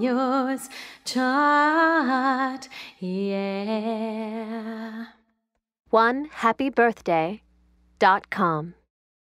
yours, child, yeah. One happy birthday dot com.